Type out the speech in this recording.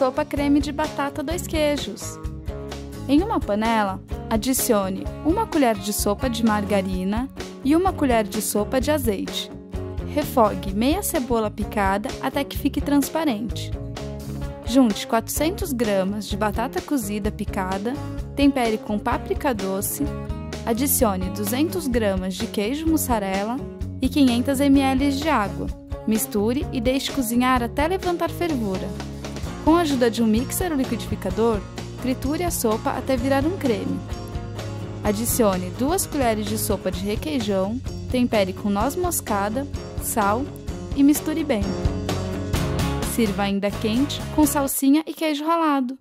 sopa creme de batata dois queijos. Em uma panela, adicione uma colher de sopa de margarina e uma colher de sopa de azeite. Refogue meia cebola picada até que fique transparente. Junte 400 gramas de batata cozida picada, tempere com páprica doce, adicione 200 gramas de queijo mussarela e 500 ml de água. Misture e deixe cozinhar até levantar fervura. Com a ajuda de um mixer ou liquidificador, triture a sopa até virar um creme. Adicione 2 colheres de sopa de requeijão, tempere com noz moscada, sal e misture bem. Sirva ainda quente com salsinha e queijo ralado.